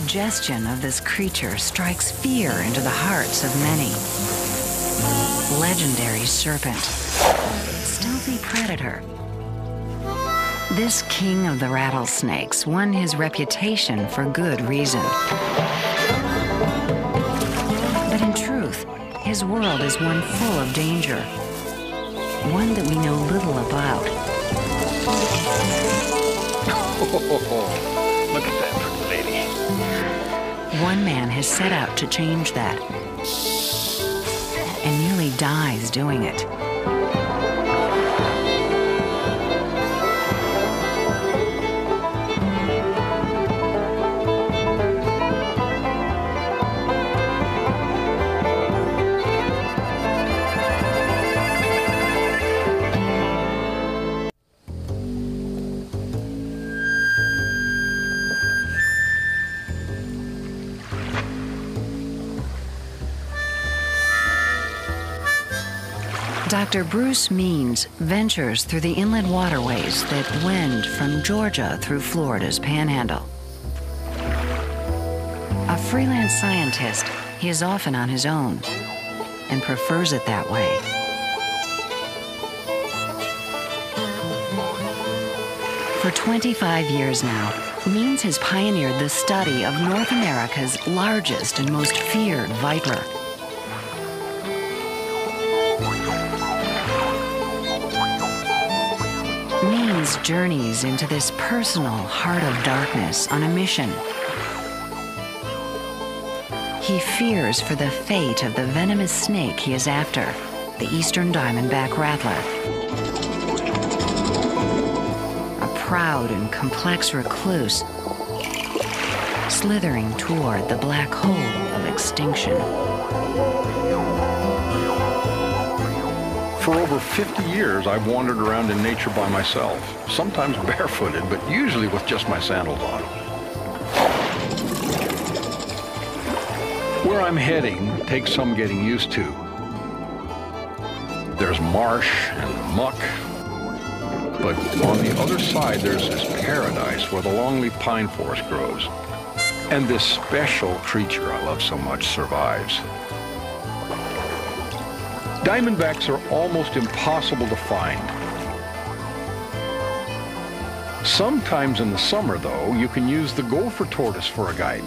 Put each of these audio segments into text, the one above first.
suggestion of this creature strikes fear into the hearts of many. Legendary serpent, stealthy predator. This king of the rattlesnakes won his reputation for good reason. But in truth, his world is one full of danger, one that we know little about. One man has set out to change that and nearly dies doing it. Dr. Bruce Means ventures through the inland waterways that wend from Georgia through Florida's panhandle. A freelance scientist, he is often on his own and prefers it that way. For 25 years now, Means has pioneered the study of North America's largest and most feared viper. Journeys into this personal heart of darkness on a mission. He fears for the fate of the venomous snake he is after, the eastern diamondback rattler. A proud and complex recluse, slithering toward the black hole of extinction. For over 50 years, I've wandered around in nature by myself, sometimes barefooted, but usually with just my sandals on. Where I'm heading takes some getting used to. There's marsh and muck, but on the other side there's this paradise where the longleaf pine forest grows. And this special creature I love so much survives. Diamondbacks are almost impossible to find. Sometimes in the summer, though, you can use the gopher tortoise for a guide.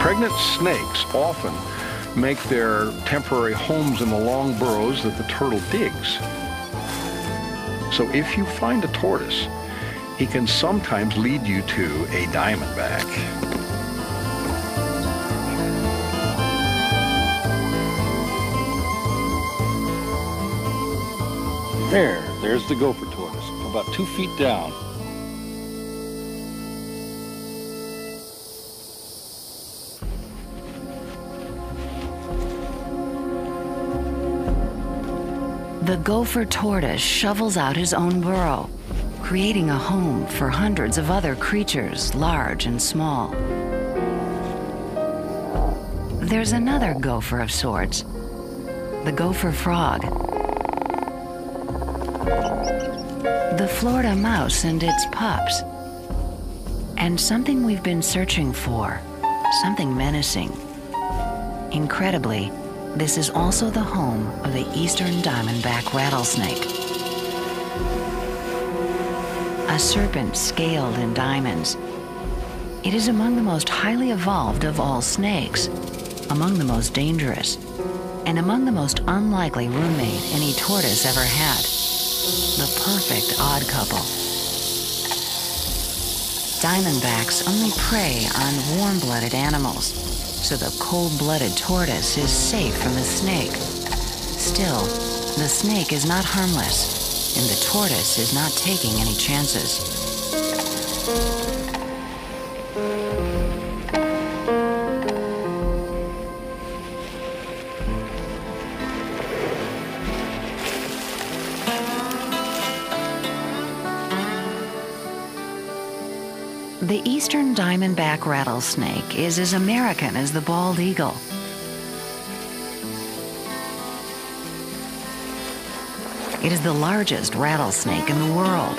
Pregnant snakes often make their temporary homes in the long burrows that the turtle digs. So if you find a tortoise, he can sometimes lead you to a diamondback. There, there's the gopher tortoise, about two feet down. The gopher tortoise shovels out his own burrow, creating a home for hundreds of other creatures, large and small. There's another gopher of sorts, the gopher frog. Florida mouse and its pups. And something we've been searching for, something menacing. Incredibly, this is also the home of the eastern diamondback rattlesnake. A serpent scaled in diamonds. It is among the most highly evolved of all snakes, among the most dangerous, and among the most unlikely roommate any tortoise ever had. The perfect odd couple. Diamondbacks only prey on warm-blooded animals, so the cold-blooded tortoise is safe from the snake. Still, the snake is not harmless, and the tortoise is not taking any chances. The eastern diamondback rattlesnake is as American as the bald eagle. It is the largest rattlesnake in the world.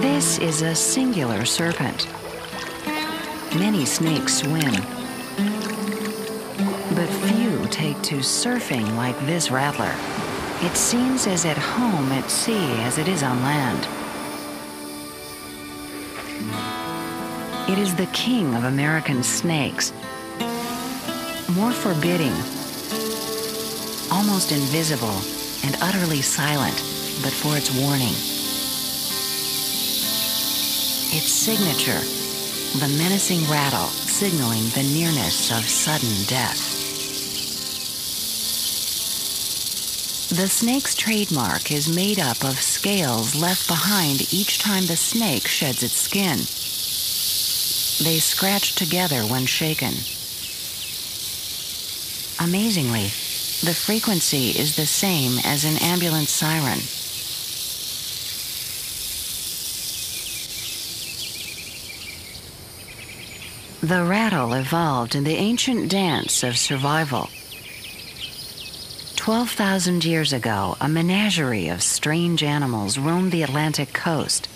This is a singular serpent. Many snakes swim, but few take to surfing like this rattler. It seems as at home at sea as it is on land. It is the king of American snakes. More forbidding, almost invisible, and utterly silent, but for its warning. Its signature, the menacing rattle signaling the nearness of sudden death. The snake's trademark is made up of scales left behind each time the snake sheds its skin. They scratch together when shaken. Amazingly, the frequency is the same as an ambulance siren. The rattle evolved in the ancient dance of survival. 12,000 years ago, a menagerie of strange animals roamed the Atlantic coast.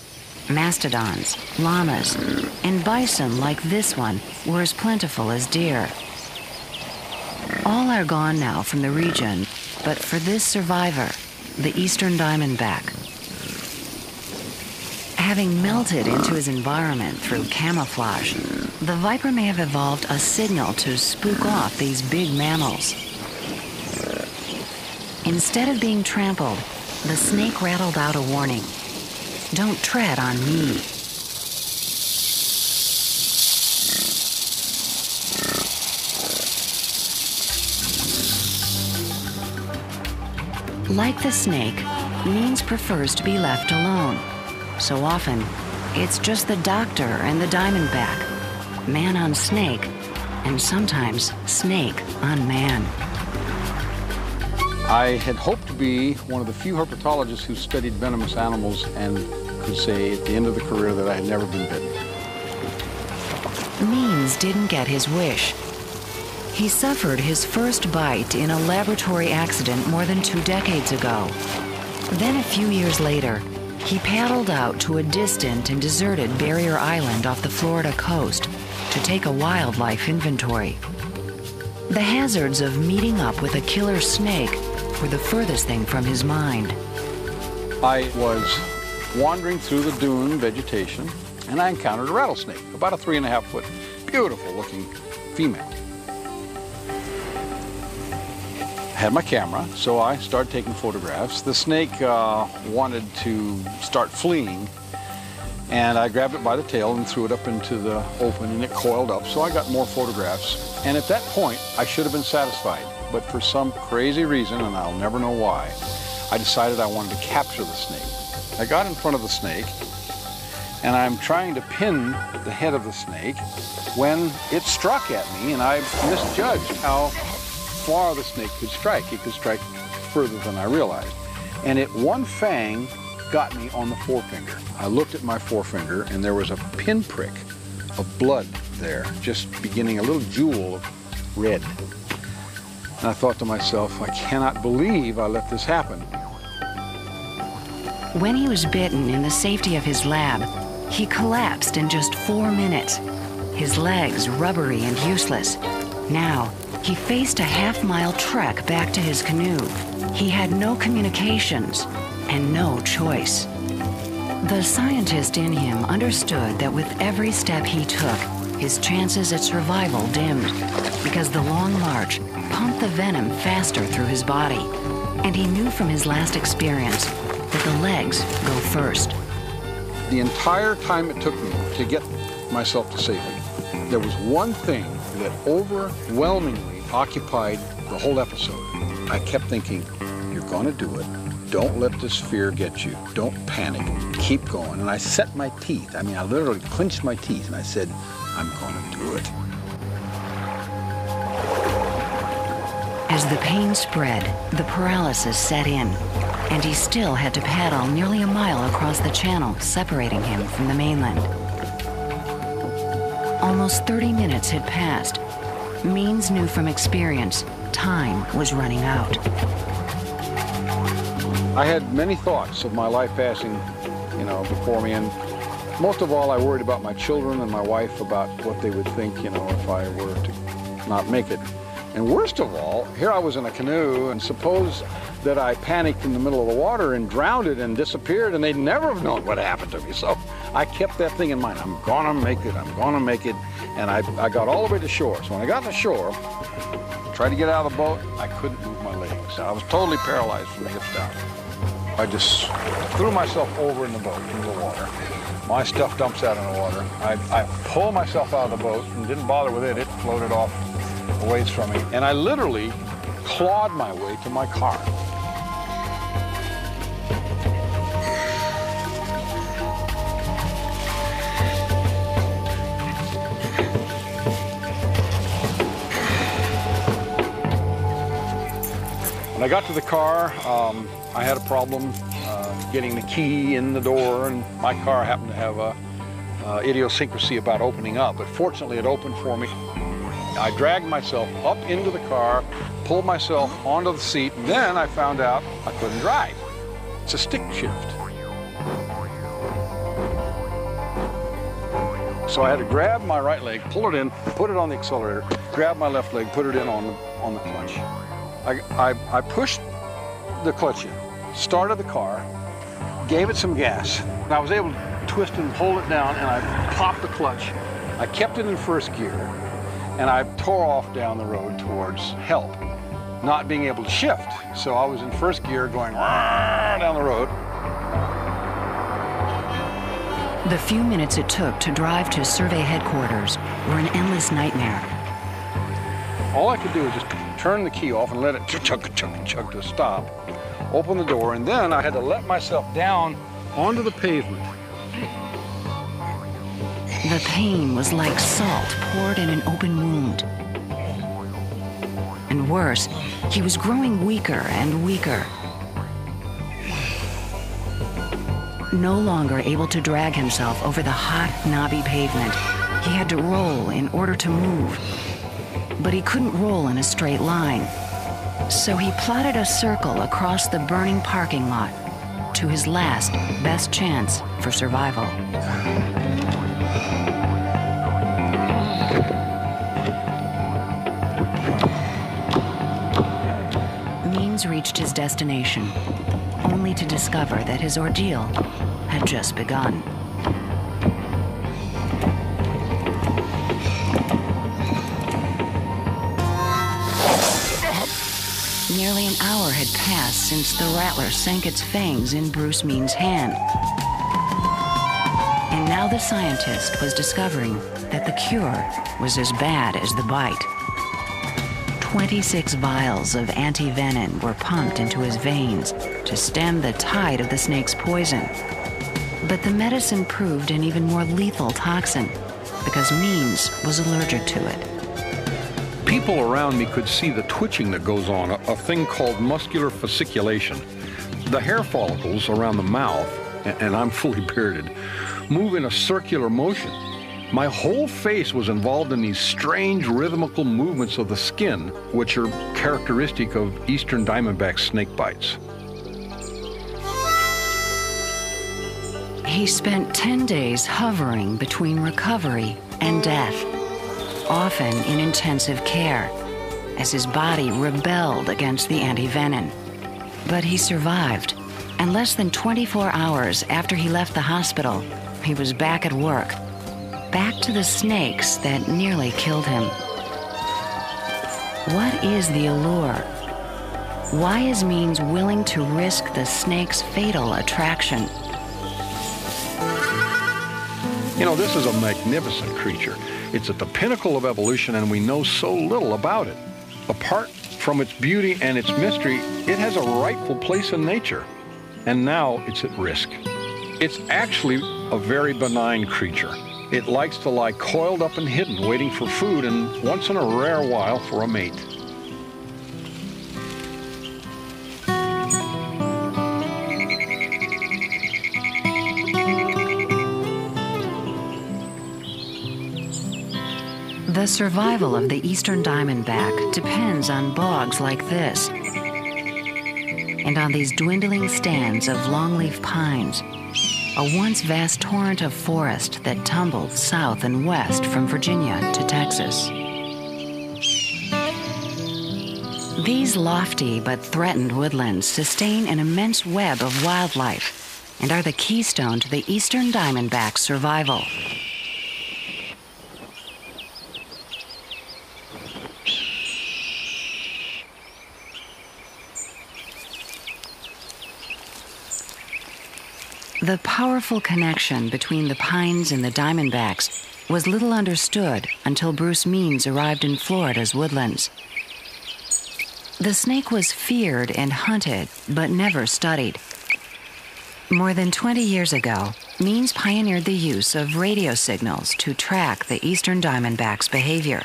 Mastodons, llamas, and bison like this one were as plentiful as deer. All are gone now from the region, but for this survivor, the eastern diamondback, having melted into his environment through camouflage, the viper may have evolved a signal to spook off these big mammals. Instead of being trampled, the snake rattled out a warning. Don't tread on me. Like the snake, Means prefers to be left alone. So often, it's just the doctor and the diamondback, man on snake, and sometimes snake on man. I had hoped to be one of the few herpetologists who studied venomous animals and could say at the end of the career that I had never been bitten. Means didn't get his wish. He suffered his first bite in a laboratory accident more than two decades ago. Then a few years later, he paddled out to a distant and deserted barrier island off the Florida coast to take a wildlife inventory. The hazards of meeting up with a killer snake were the furthest thing from his mind. I was wandering through the dune vegetation and I encountered a rattlesnake, about a three and a half foot, beautiful looking female. I had my camera, so I started taking photographs. The snake uh, wanted to start fleeing, and I grabbed it by the tail and threw it up into the open, and it coiled up, so I got more photographs. And at that point, I should have been satisfied, but for some crazy reason, and I'll never know why, I decided I wanted to capture the snake. I got in front of the snake, and I'm trying to pin the head of the snake when it struck at me, and I misjudged how far the snake could strike. It could strike further than I realized. And it one fang got me on the forefinger. I looked at my forefinger and there was a pinprick of blood there, just beginning a little jewel of red. And I thought to myself, I cannot believe I let this happen. When he was bitten in the safety of his lab, he collapsed in just four minutes, his legs rubbery and useless. Now, he faced a half mile trek back to his canoe. He had no communications and no choice. The scientist in him understood that with every step he took, his chances at survival dimmed because the long march pumped the venom faster through his body. And he knew from his last experience that the legs go first. The entire time it took me to get myself to safety, there was one thing that overwhelmingly occupied the whole episode. I kept thinking, you're going to do it. Don't let this fear get you. Don't panic. Keep going. And I set my teeth. I mean, I literally clenched my teeth and I said, I'm going to do it. As the pain spread, the paralysis set in, and he still had to paddle nearly a mile across the channel separating him from the mainland. Almost 30 minutes had passed. Means knew from experience time was running out. I had many thoughts of my life passing, you know, before me, and Most of all, I worried about my children and my wife about what they would think, you know, if I were to not make it. And worst of all, here I was in a canoe, and suppose that I panicked in the middle of the water and drowned it and disappeared, and they'd never have known what happened to me. So I kept that thing in mind. I'm gonna make it, I'm gonna make it. And I, I got all the way to shore. So when I got to shore, I tried to get out of the boat, I couldn't move my legs. I was totally paralyzed from the hips down. I just threw myself over in the boat, into the water. My stuff dumps out in the water. I, I pulled myself out of the boat and didn't bother with it. It floated off a ways from me. And I literally clawed my way to my car. When I got to the car, um, I had a problem uh, getting the key in the door, and my car happened to have a uh, idiosyncrasy about opening up. But fortunately, it opened for me. I dragged myself up into the car, pulled myself onto the seat, then I found out I couldn't drive. It's a stick shift. So I had to grab my right leg, pull it in, put it on the accelerator, grab my left leg, put it in on the, on the clutch. I, I, I pushed the clutch in, started the car, gave it some gas. And I was able to twist and hold it down, and I popped the clutch. I kept it in first gear, and I tore off down the road towards help, not being able to shift. So I was in first gear going down the road. The few minutes it took to drive to survey headquarters were an endless nightmare. All I could do was just turn the key off and let it chug, chug, chug, chug to a stop, open the door, and then I had to let myself down onto the pavement. The pain was like salt poured in an open wound. And worse, he was growing weaker and weaker. No longer able to drag himself over the hot, knobby pavement, he had to roll in order to move but he couldn't roll in a straight line. So he plotted a circle across the burning parking lot to his last, best chance for survival. Reached his destination, only to discover that his ordeal had just begun. Nearly an hour had passed since the rattler sank its fangs in Bruce Means' hand. And now the scientist was discovering that the cure was as bad as the bite. 26 vials of anti-venom were pumped into his veins to stem the tide of the snake's poison. But the medicine proved an even more lethal toxin because Means was allergic to it people around me could see the twitching that goes on, a, a, thing called muscular fasciculation. The hair follicles around the mouth, and I'm fully bearded, move in a circular motion. My whole face was involved in these strange rhythmical movements of the skin, which are characteristic of eastern diamondback snake bites. He spent 10 days hovering between recovery and death often in intensive care, as his body rebelled against the anti-venom. But he survived, and less than 24 hours after he left the hospital, he was back at work, back to the snakes that nearly killed him. What is the allure? Why is Means willing to risk the snake's fatal attraction? You know, this is a magnificent creature. It's at the pinnacle of evolution, and we know so little about it. Apart from its beauty and its mystery, it has a rightful place in nature. And now it's at risk. It's actually a very benign creature. It likes to lie coiled up and hidden, waiting for food, and once in a rare while for a mate. The survival of the eastern diamondback depends on bogs like this and on these dwindling stands of longleaf pines. A once vast torrent of forest that tumbled south and west from Virginia to Texas. These lofty but threatened woodlands sustain an immense web of wildlife and are the keystone to the eastern diamondback's survival. The powerful connection between the pines and the diamondbacks was little understood until Bruce Means arrived in Florida's woodlands. The snake was feared and hunted, but never studied. More than 20 years ago, Means pioneered the use of radio signals to track the eastern diamondback's behavior.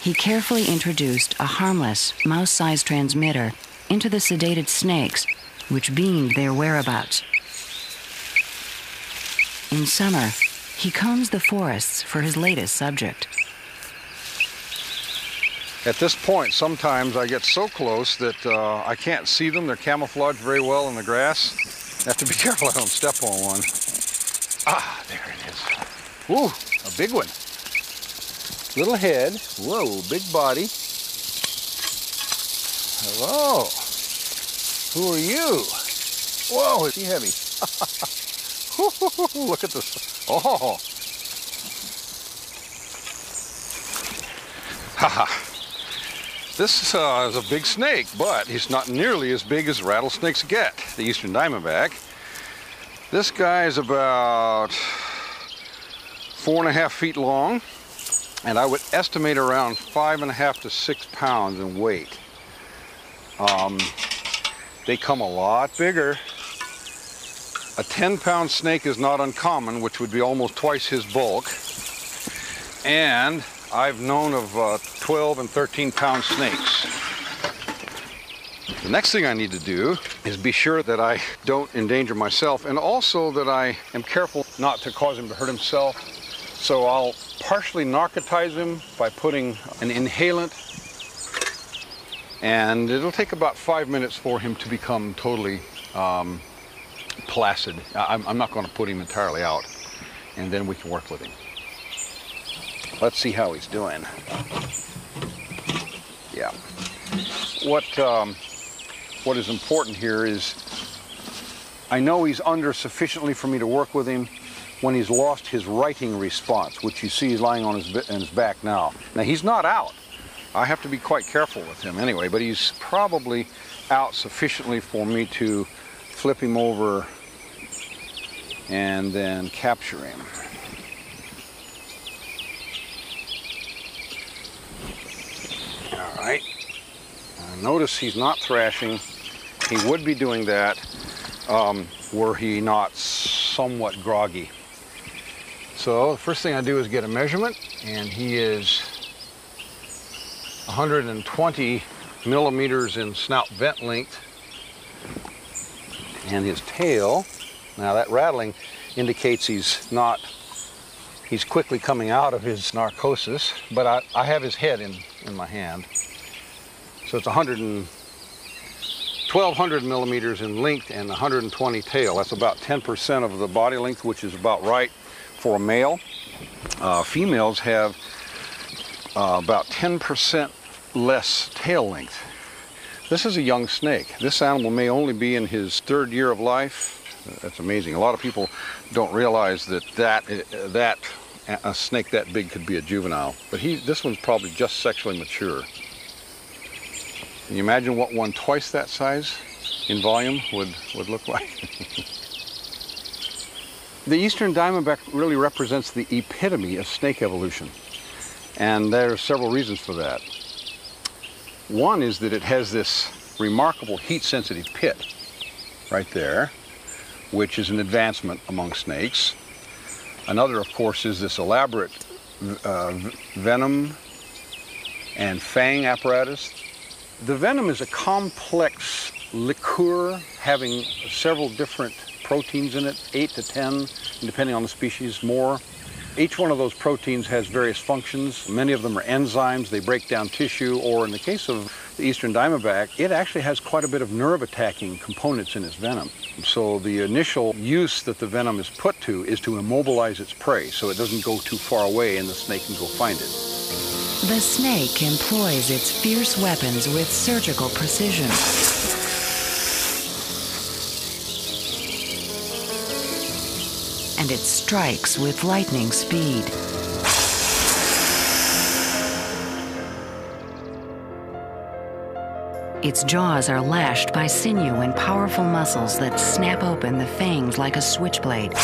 He carefully introduced a harmless, mouse sized transmitter into the sedated snakes, which beamed their whereabouts. In summer, he combs the forests for his latest subject. At this point, sometimes I get so close that uh, I can't see them. They're camouflaged very well in the grass. I have to be careful I don't step on one. Ah, there it is. Ooh, a big one. Little head. Whoa, big body. Hello. Who are you? Whoa, is he heavy? Look at this. Oh. Haha. this uh, is a big snake, but he's not nearly as big as rattlesnakes get, the eastern diamondback. This guy is about four and a half feet long, and I would estimate around five and a half to six pounds in weight. Um, they come a lot bigger a 10 pound snake is not uncommon, which would be almost twice his bulk. And I've known of uh, 12 and 13 pound snakes. The next thing I need to do is be sure that I don't endanger myself and also that I am careful not to cause him to hurt himself. So I'll partially narcotize him by putting an inhalant and it'll take about five minutes for him to become totally um, placid. I'm, I'm not going to put him entirely out, and then we can work with him. Let's see how he's doing. Yeah. What um, what is important here is I know he's under sufficiently for me to work with him when he's lost his righting response, which you see he's lying on his, on his back now. Now he's not out. I have to be quite careful with him anyway, but he's probably out sufficiently for me to flip him over and then capture him. All right. notice he's not thrashing. He would be doing that um, were he not somewhat groggy. So the first thing I do is get a measurement, and he is 120 millimeters in snout vent length. And his tail now that rattling indicates he's not, he's quickly coming out of his narcosis, but I, I have his head in, in my hand. So it's 100 and, 1200 millimeters in length and 120 tail. That's about 10% of the body length, which is about right for a male. Uh, females have uh, about 10% less tail length. This is a young snake. This animal may only be in his third year of life, that's amazing. A lot of people don't realize that that uh, that uh, a snake that big could be a juvenile, but he this one's probably just sexually mature. Can you imagine what one twice that size in volume would would look like? the eastern diamondback really represents the epitome of snake evolution, and there are several reasons for that. One is that it has this remarkable heat-sensitive pit right there which is an advancement among snakes. Another, of course, is this elaborate uh, venom and fang apparatus. The venom is a complex liqueur having several different proteins in it, eight to 10, depending on the species, more. Each one of those proteins has various functions. Many of them are enzymes. They break down tissue, or in the case of the eastern diamondback, it actually has quite a bit of nerve attacking components in its venom. So the initial use that the venom is put to is to immobilize its prey so it doesn't go too far away and the snake can go find it. The snake employs its fierce weapons with surgical precision. And it strikes with lightning speed. Its jaws are lashed by sinew and powerful muscles that snap open the fangs like a switchblade.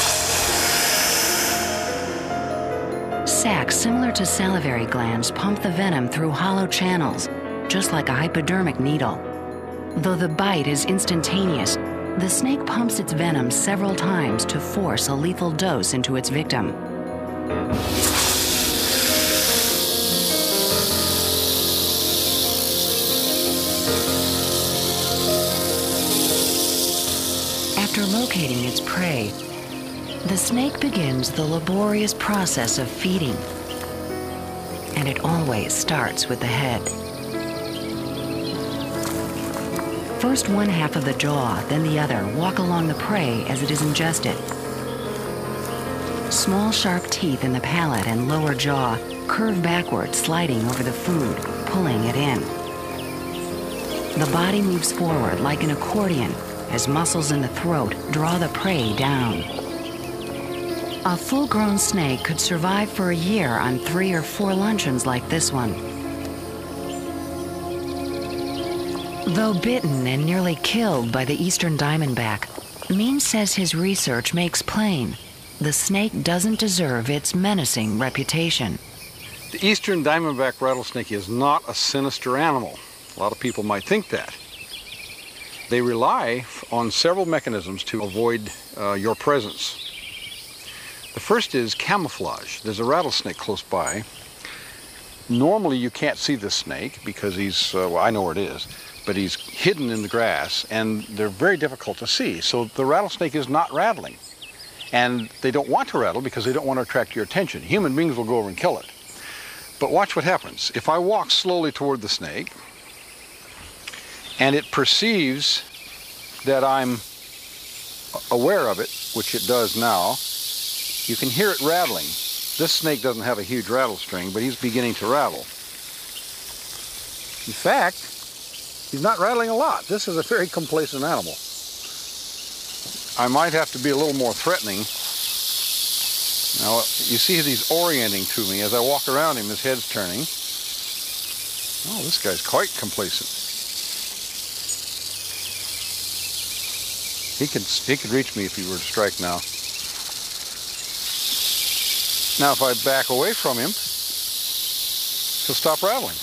Sacs similar to salivary glands pump the venom through hollow channels, just like a hypodermic needle. Though the bite is instantaneous, the snake pumps its venom several times to force a lethal dose into its victim. After locating its prey, the snake begins the laborious process of feeding. And it always starts with the head. First one half of the jaw, then the other walk along the prey as it is ingested. Small sharp teeth in the palate and lower jaw curve backward, sliding over the food, pulling it in. The body moves forward like an accordion as muscles in the throat draw the prey down. A full-grown snake could survive for a year on three or four luncheons like this one. Though bitten and nearly killed by the eastern diamondback, Means says his research makes plain the snake doesn't deserve its menacing reputation. The eastern diamondback rattlesnake is not a sinister animal. A lot of people might think that. They rely on several mechanisms to avoid uh, your presence. The first is camouflage. There's a rattlesnake close by. Normally you can't see the snake because he's, uh, well, I know where it is, but he's hidden in the grass and they're very difficult to see. So the rattlesnake is not rattling. And they don't want to rattle because they don't want to attract your attention. Human beings will go over and kill it. But watch what happens. If I walk slowly toward the snake, and it perceives that I'm aware of it, which it does now, you can hear it rattling. This snake doesn't have a huge rattle string, but he's beginning to rattle. In fact, he's not rattling a lot. This is a very complacent animal. I might have to be a little more threatening. Now, you see he's orienting to me. As I walk around him, his head's turning. Oh, this guy's quite complacent. He could, he could reach me if he were to strike now. Now if I back away from him, he'll stop rattling,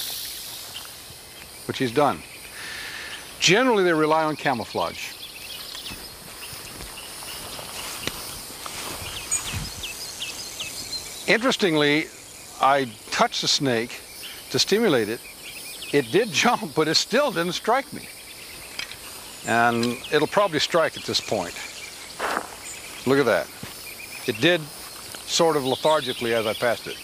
which he's done. Generally they rely on camouflage. Interestingly, I touched the snake to stimulate it. It did jump, but it still didn't strike me. And it'll probably strike at this point. Look at that. It did sort of lethargically as I passed it.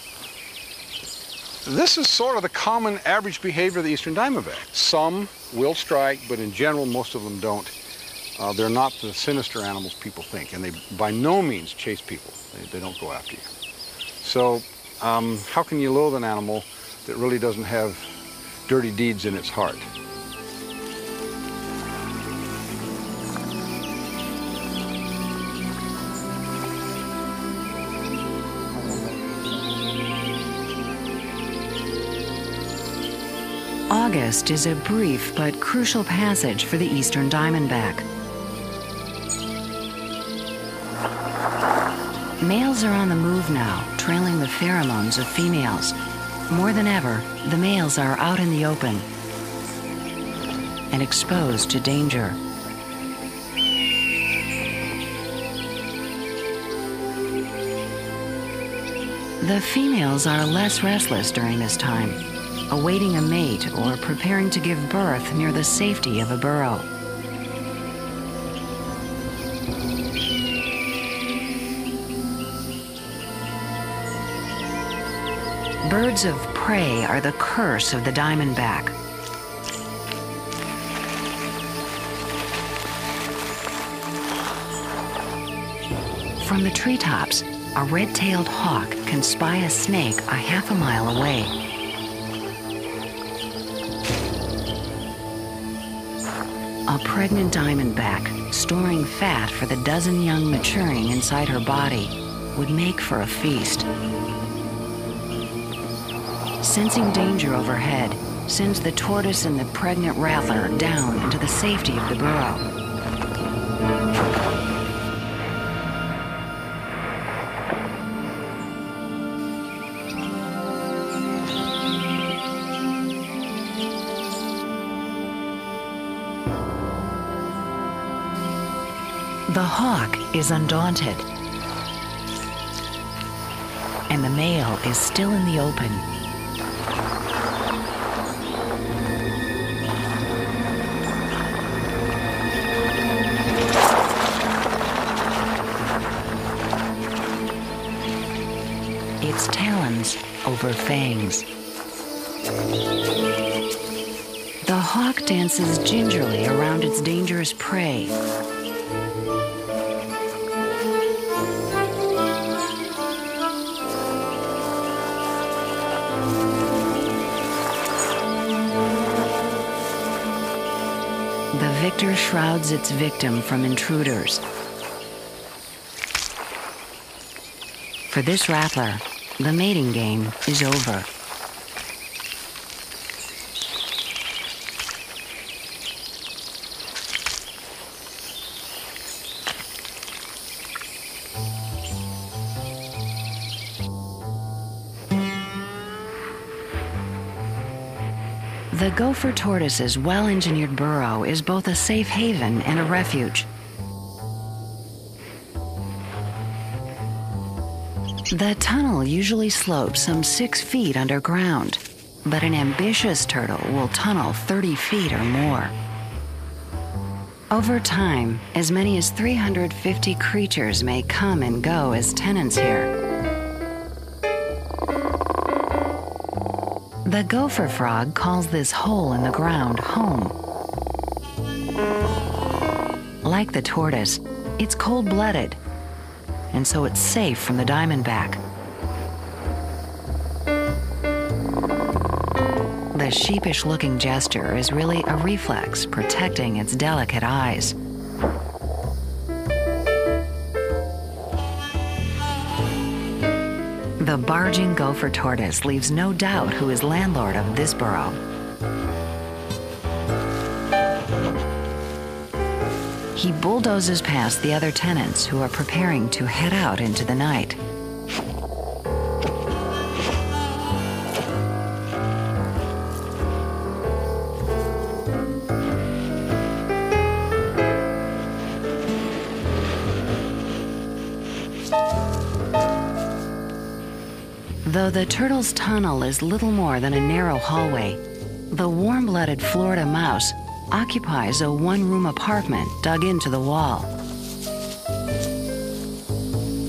This is sort of the common average behavior of the eastern diamondback. Some will strike, but in general, most of them don't. Uh, they're not the sinister animals people think, and they by no means chase people. They, they don't go after you. So um, how can you loathe an animal that really doesn't have dirty deeds in its heart? August is a brief but crucial passage for the eastern diamondback. Males are on the move now, trailing the pheromones of females. More than ever, the males are out in the open and exposed to danger. The females are less restless during this time awaiting a mate, or preparing to give birth near the safety of a burrow. Birds of prey are the curse of the diamondback. From the treetops, a red-tailed hawk can spy a snake a half a mile away. A pregnant diamondback, storing fat for the dozen young maturing inside her body, would make for a feast. Sensing danger overhead, sends the tortoise and the pregnant rattler down into the safety of the burrow. Hawk is undaunted, and the male is still in the open. Its talons over fangs. The hawk dances gingerly around its dangerous prey, victor shrouds its victim from intruders. For this rattler, the mating game is over. The gopher tortoise's well engineered burrow is both a safe haven and a refuge. The tunnel usually slopes some six feet underground, but an ambitious turtle will tunnel 30 feet or more. Over time, as many as 350 creatures may come and go as tenants here. The gopher frog calls this hole in the ground home. Like the tortoise, it's cold blooded, and so it's safe from the diamondback. The sheepish looking gesture is really a reflex protecting its delicate eyes. Barging gopher tortoise leaves no doubt who is landlord of this burrow. He bulldozes past the other tenants who are preparing to head out into the night. Though the turtle's tunnel is little more than a narrow hallway, the warm-blooded Florida mouse occupies a one-room apartment dug into the wall.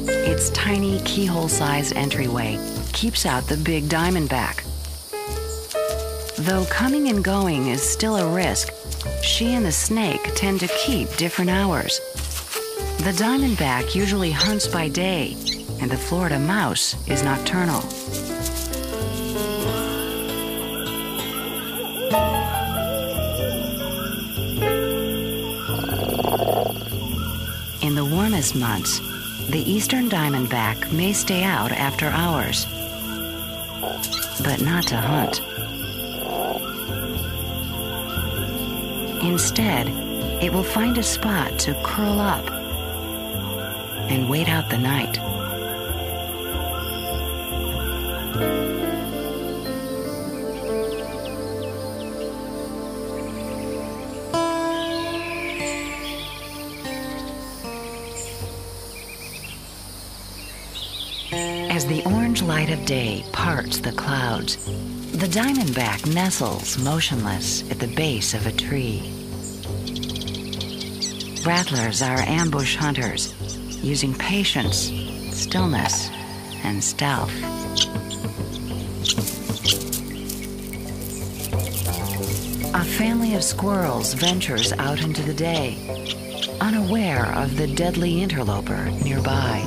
Its tiny keyhole-sized entryway keeps out the big diamondback. Though coming and going is still a risk, she and the snake tend to keep different hours. The diamondback usually hunts by day and the Florida mouse is nocturnal. In the months, the eastern diamondback may stay out after hours, but not to hunt. Instead, it will find a spot to curl up and wait out the night. Diamondback nestles motionless at the base of a tree. Rattlers are ambush hunters, using patience, stillness, and stealth. A family of squirrels ventures out into the day, unaware of the deadly interloper nearby.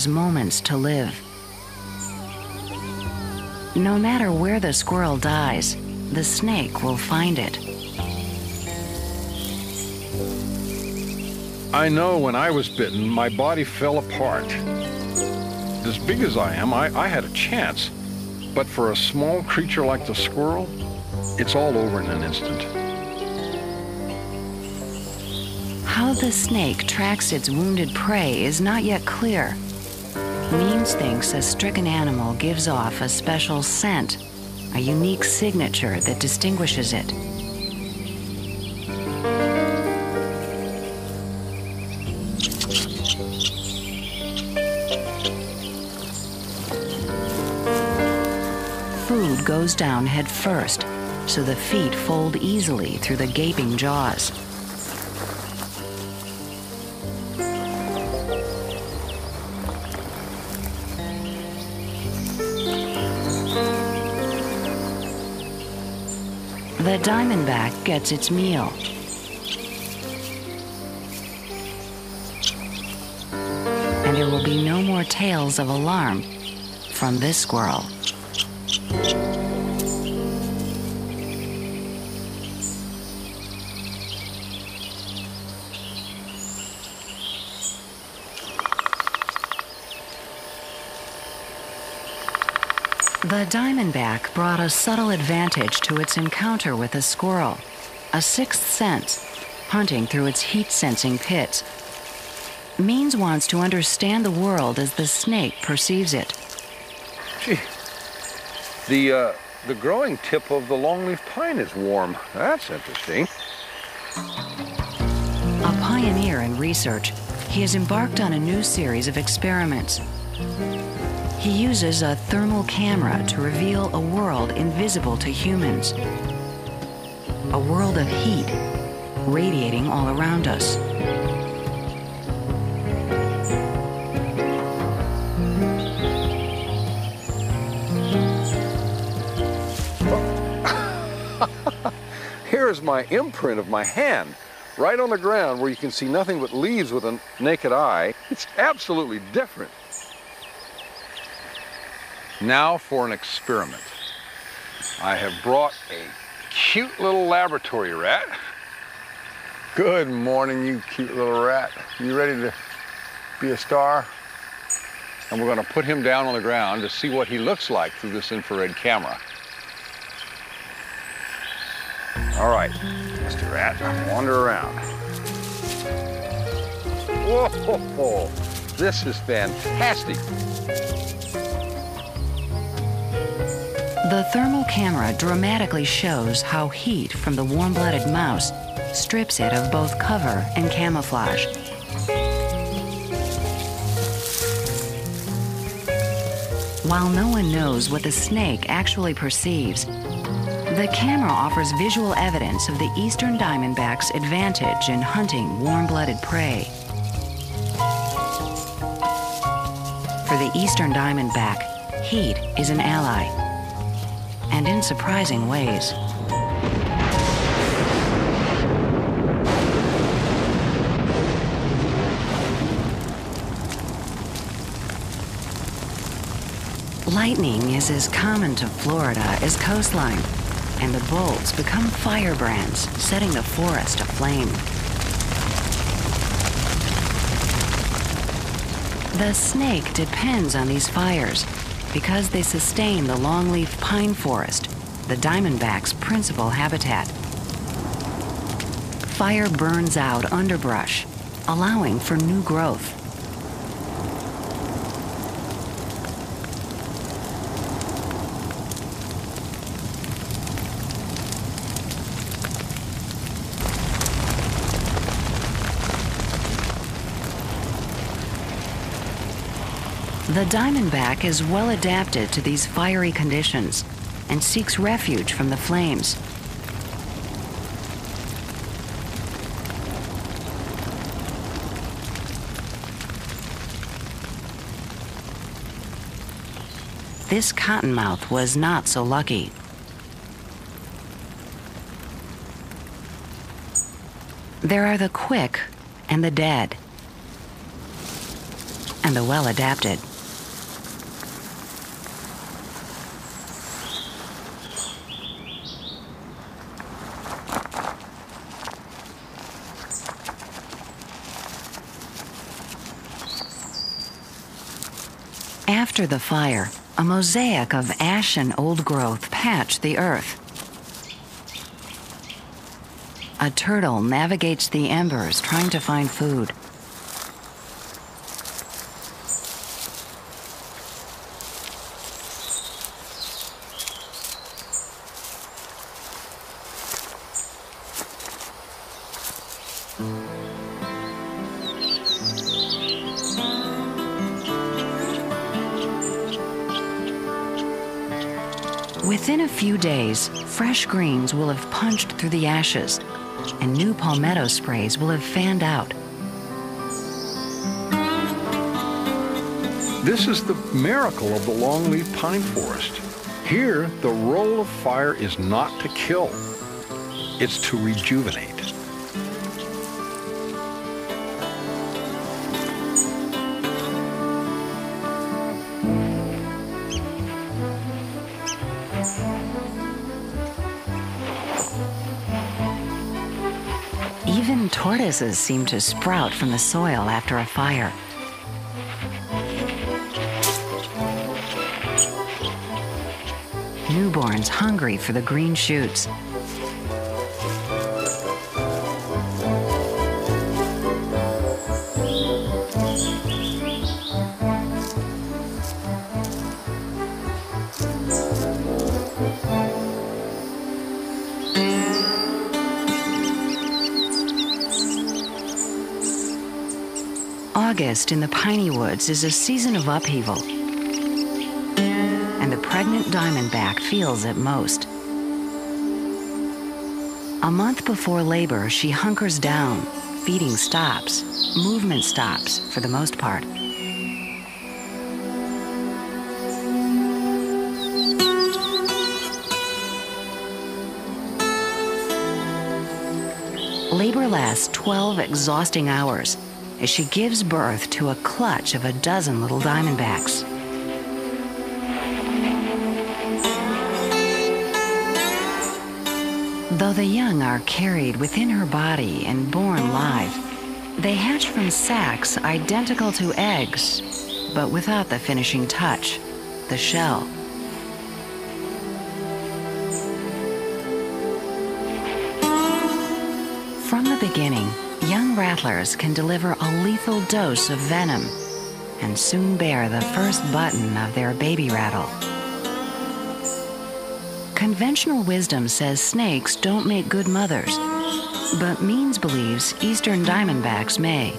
Has moments to live. No matter where the squirrel dies, the snake will find it. I know when I was bitten, my body fell apart. As big as I am, I, I had a chance. But for a small creature like the squirrel, it's all over in an instant. How the snake tracks its wounded prey is not yet clear. Means thinks a stricken animal gives off a special scent, a unique signature that distinguishes it. Food goes down head first, so the feet fold easily through the gaping jaws. The diamondback gets its meal. And there will be no more tales of alarm from this squirrel. The diamondback brought a subtle advantage to its encounter with a squirrel, a sixth sense, hunting through its heat sensing pits. Means wants to understand the world as the snake perceives it. Gee, the, uh, the growing tip of the longleaf pine is warm. That's interesting. A pioneer in research, he has embarked on a new series of experiments. He uses a thermal camera to reveal a world invisible to humans. A world of heat radiating all around us. Here's my imprint of my hand, right on the ground where you can see nothing but leaves with a naked eye. It's absolutely different. Now for an experiment. I have brought a cute little laboratory rat. Good morning, you cute little rat. You ready to be a star? And we're going to put him down on the ground to see what he looks like through this infrared camera. All right, Mr. Rat, wander around. Whoa, this is fantastic. The thermal camera dramatically shows how heat from the warm blooded mouse strips it of both cover and camouflage. While no one knows what the snake actually perceives, the camera offers visual evidence of the eastern diamondback's advantage in hunting warm blooded prey. For the eastern diamondback, heat is an ally, and in surprising ways. Lightning is as common to Florida as coastline, and the bolts become firebrands, setting the forest aflame. The snake depends on these fires because they sustain the longleaf pine forest, the diamondback's principal habitat. Fire burns out underbrush, allowing for new growth. The diamondback is well adapted to these fiery conditions and seeks refuge from the flames. This cottonmouth was not so lucky. There are the quick and the dead, and the well adapted. After the fire, a mosaic of ash and old growth patch the earth. A turtle navigates the embers trying to find food. Within a few days, fresh greens will have punched through the ashes, and new palmetto sprays will have fanned out. This is the miracle of the longleaf pine forest. Here, the role of fire is not to kill, it's to rejuvenate. Tortoises seem to sprout from the soil after a fire. Newborns hungry for the green shoots. In the piney woods is a season of upheaval, and the pregnant diamondback feels it most. A month before labor, she hunkers down. Feeding stops, movement stops for the most part. Labor lasts 12 exhausting hours as she gives birth to a clutch of a dozen little diamondbacks. Though the young are carried within her body and born live, they hatch from sacs identical to eggs, but without the finishing touch, the shell. Rattlers can deliver a lethal dose of venom and soon bear the first button of their baby rattle. Conventional wisdom says snakes don't make good mothers, but Means believes eastern diamondbacks may.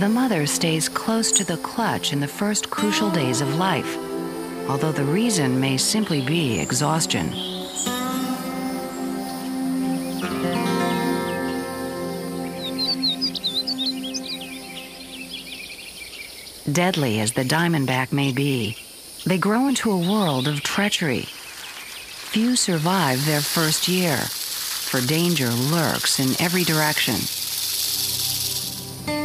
The mother stays close to the clutch in the first crucial days of life, although the reason may simply be exhaustion. Deadly as the diamondback may be, they grow into a world of treachery. Few survive their first year, for danger lurks in every direction,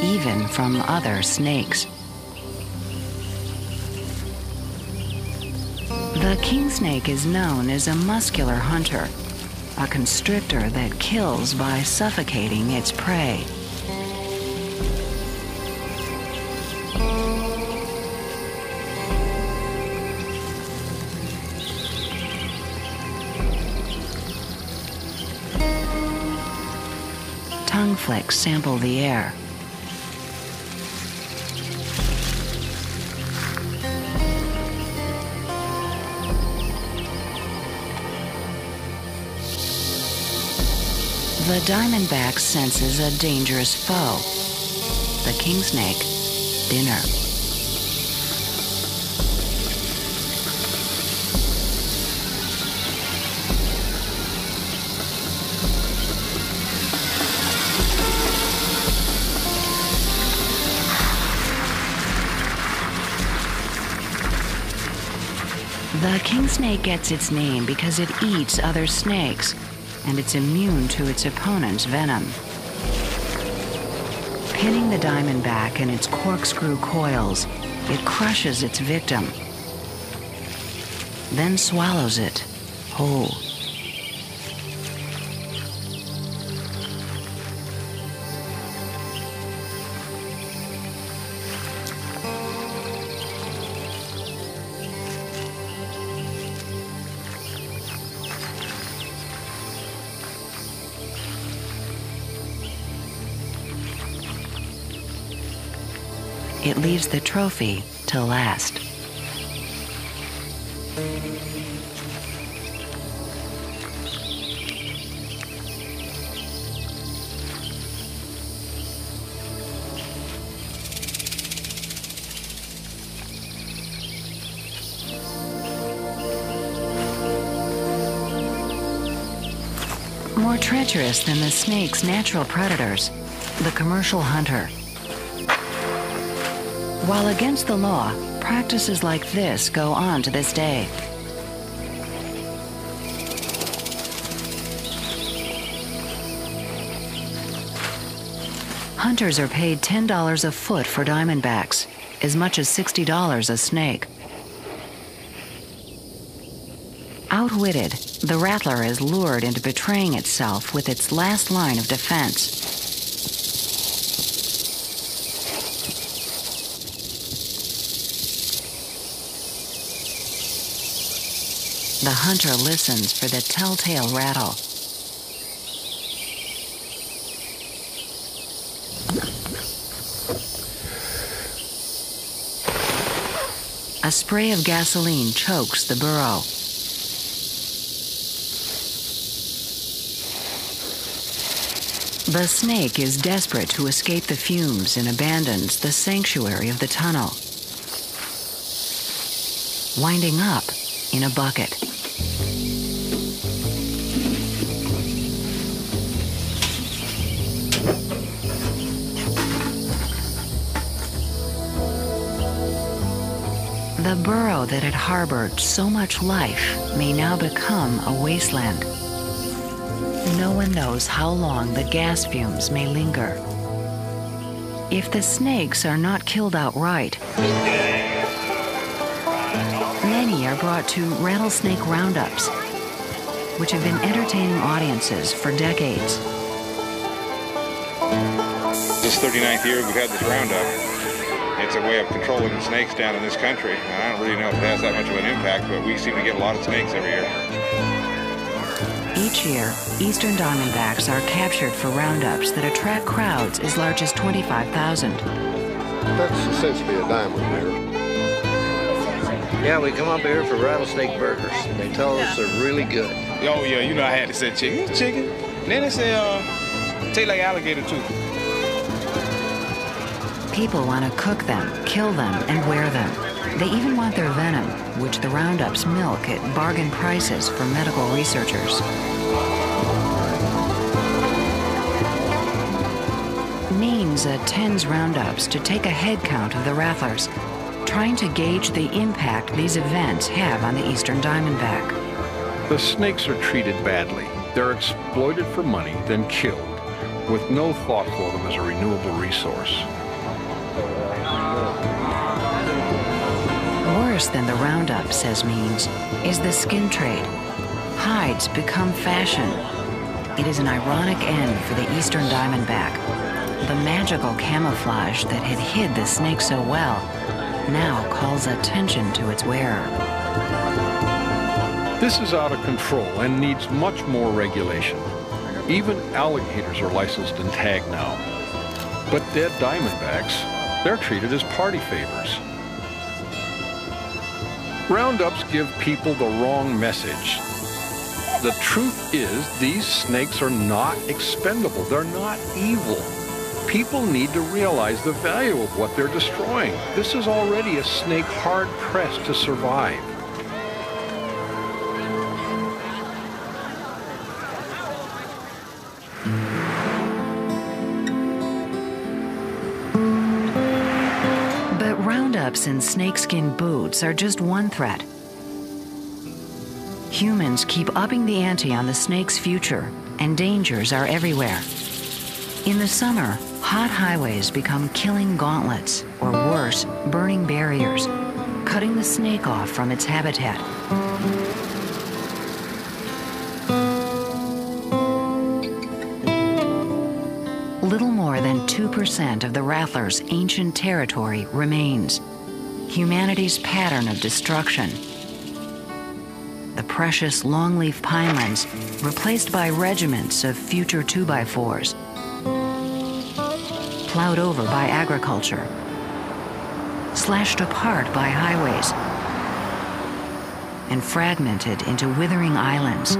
even from other snakes. The king snake is known as a muscular hunter, a constrictor that kills by suffocating its prey. Sample the air. The diamondback senses a dangerous foe. The king snake, dinner. The king snake gets its name because it eats other snakes and it's immune to its opponent's venom. Pinning the diamondback in its corkscrew coils, it crushes its victim, then swallows it whole. Leaves the trophy to last. More treacherous than the snake's natural predators, the commercial hunter while against the law, practices like this go on to this day. Hunters are paid $10 a foot for diamondbacks, as much as $60 a snake. Outwitted, the rattler is lured into betraying itself with its last line of defense. The hunter listens for the telltale rattle. A spray of gasoline chokes the burrow. The snake is desperate to escape the fumes and abandons the sanctuary of the tunnel. Winding up in a bucket. The burrow that had harbored so much life may now become a wasteland. No one knows how long the gas fumes may linger. If the snakes are not killed outright, many are brought to rattlesnake roundups, which have been entertaining audiences for decades. This 39th year we've had this roundup it's a way of controlling the snakes down in this country. And I don't really know if it has that much of an impact, but we seem to get a lot of snakes every year. Each year, eastern diamondbacks are captured for roundups that attract crowds as large as 25,000. That's essentially a diamond bear. Yeah, we come up here for rattlesnake burgers. They tell us they're really good. Oh, yeah, you know I had to say chicken. chicken. And then they say, uh, taste like alligator, too. People want to cook them, kill them, and wear them. They even want their venom, which the roundups milk at bargain prices for medical researchers. Means attends roundups to take a head count of the rattlers, trying to gauge the impact these events have on the eastern diamondback. The snakes are treated badly. They're exploited for money, then killed, with no thought for them as a renewable resource. Worse than the roundup, says Means, is the skin trade. Hides become fashion. It is an ironic end for the eastern diamondback. The magical camouflage that had hid the snake so well now calls attention to its wearer. This is out of control and needs much more regulation. Even alligators are licensed and tagged now. But dead diamondbacks, they're treated as party favors. Roundups give people the wrong message. The truth is, these snakes are not expendable. They're not evil. People need to realize the value of what they're destroying. This is already a snake hard pressed to survive. Snakeskin boots are just one threat. Humans keep upping the ante on the snake's future, and dangers are everywhere. In the summer, hot highways become killing gauntlets, or worse, burning barriers, cutting the snake off from its habitat. Little more than 2% of the rattler's ancient territory remains. Humanity's pattern of destruction. The precious longleaf pinelands replaced by regiments of future 2x4s. Plowed over by agriculture. Slashed apart by highways. And fragmented into withering islands,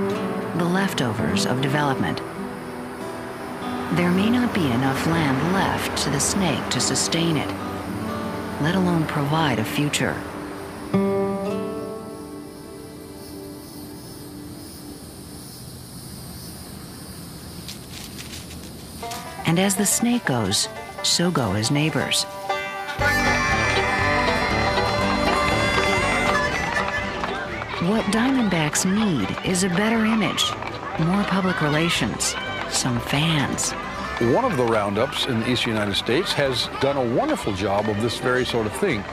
the leftovers of development. There may not be enough land left to the snake to sustain it, let alone provide a future. And as the snake goes, so go his neighbors. What Diamondbacks need is a better image, more public relations, some fans. One of the roundups in the eastern United States has done a wonderful job of this very sort of thing.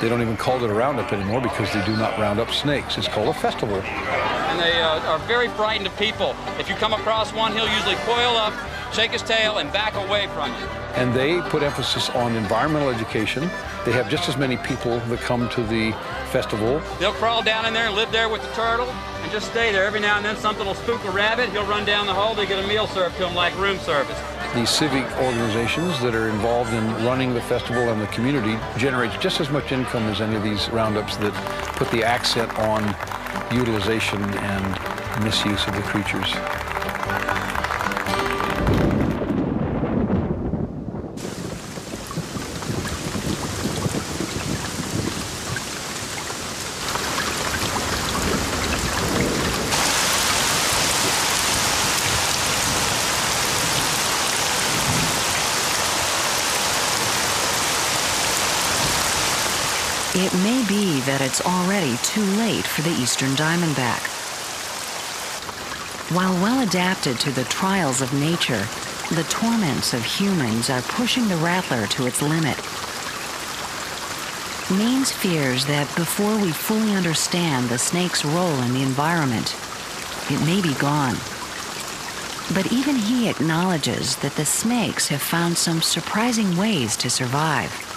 They don't even call it a roundup anymore because they do not round up snakes. It's called a festival. And they uh, are very frightened of people. If you come across one, he'll usually coil up, shake his tail, and back away from you. And they put emphasis on environmental education. They have just as many people that come to the festival. They'll crawl down in there and live there with the turtle and just stay there. Every now and then something will spook a rabbit. He'll run down the hall. They get a meal served to him like room service. These civic organizations that are involved in running the festival and the community generates just as much income as any of these roundups that put the accent on utilization and misuse of the creatures. It may be that it's already too late for the eastern diamondback. While well adapted to the trials of nature, the torments of humans are pushing the rattler to its limit. Means fears that before we fully understand the snake's role in the environment, it may be gone. But even he acknowledges that the snakes have found some surprising ways to survive.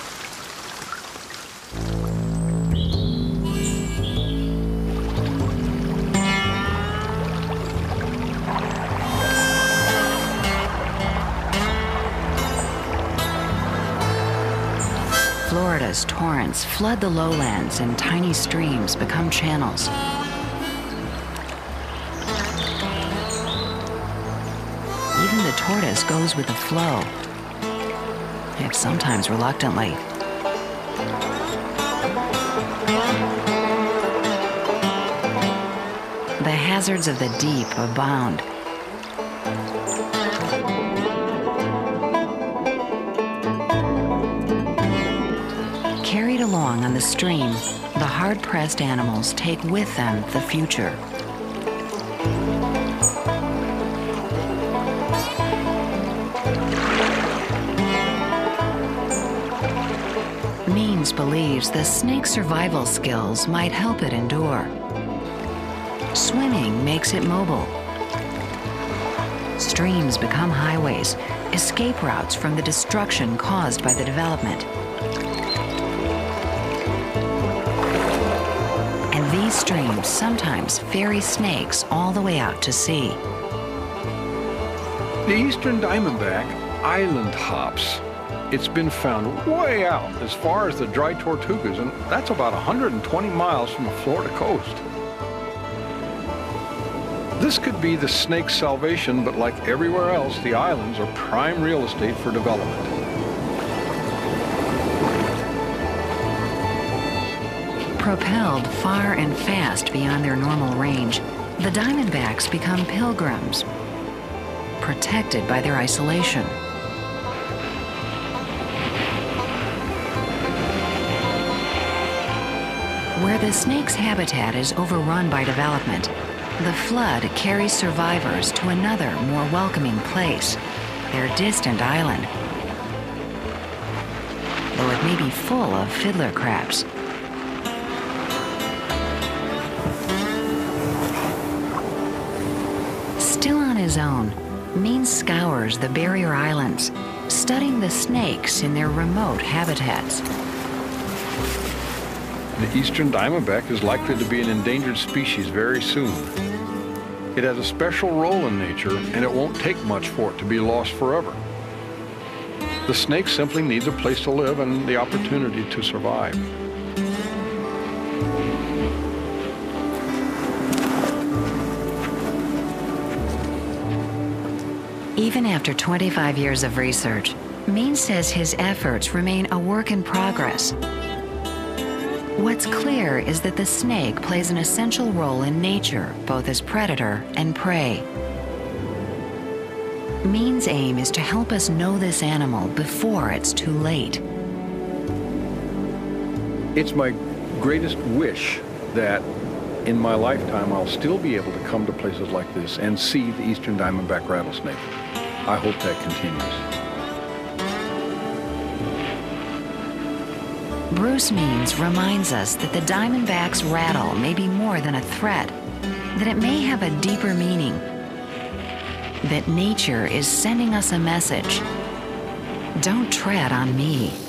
Torrents flood the lowlands and tiny streams become channels. Even the tortoise goes with the flow, if sometimes reluctantly. The hazards of the deep abound. The hard pressed animals take with them the future. Means believes the snake's survival skills might help it endure. Swimming makes it mobile. Streams become highways, escape routes from the destruction caused by the development. Streams sometimes ferry snakes all the way out to sea. The eastern diamondback island hops. It's been found way out as far as the dry Tortugas, and that's about 120 miles from the Florida coast. This could be the snake's salvation, but like everywhere else, the islands are prime real estate for development. Propelled far and fast beyond their normal range, the diamondbacks become pilgrims, protected by their isolation. Where the snake's habitat is overrun by development, the flood carries survivors to another, more welcoming place, their distant island. Though it may be full of fiddler crabs. Own, Means scours the barrier islands, studying the snakes in their remote habitats. The eastern diamondback is likely to be an endangered species very soon. It has a special role in nature, and it won't take much for it to be lost forever. The snake simply needs a place to live and the opportunity to survive. Even after 25 years of research, Means says his efforts remain a work in progress. What's clear is that the snake plays an essential role in nature, both as predator and prey. Means' aim is to help us know this animal before it's too late. It's my greatest wish that in my lifetime I'll still be able to come to places like this and see the eastern diamondback rattlesnake. I hope that continues. Bruce Means reminds us that the Diamondback's rattle may be more than a threat, that it may have a deeper meaning, that nature is sending us a message. Don't tread on me.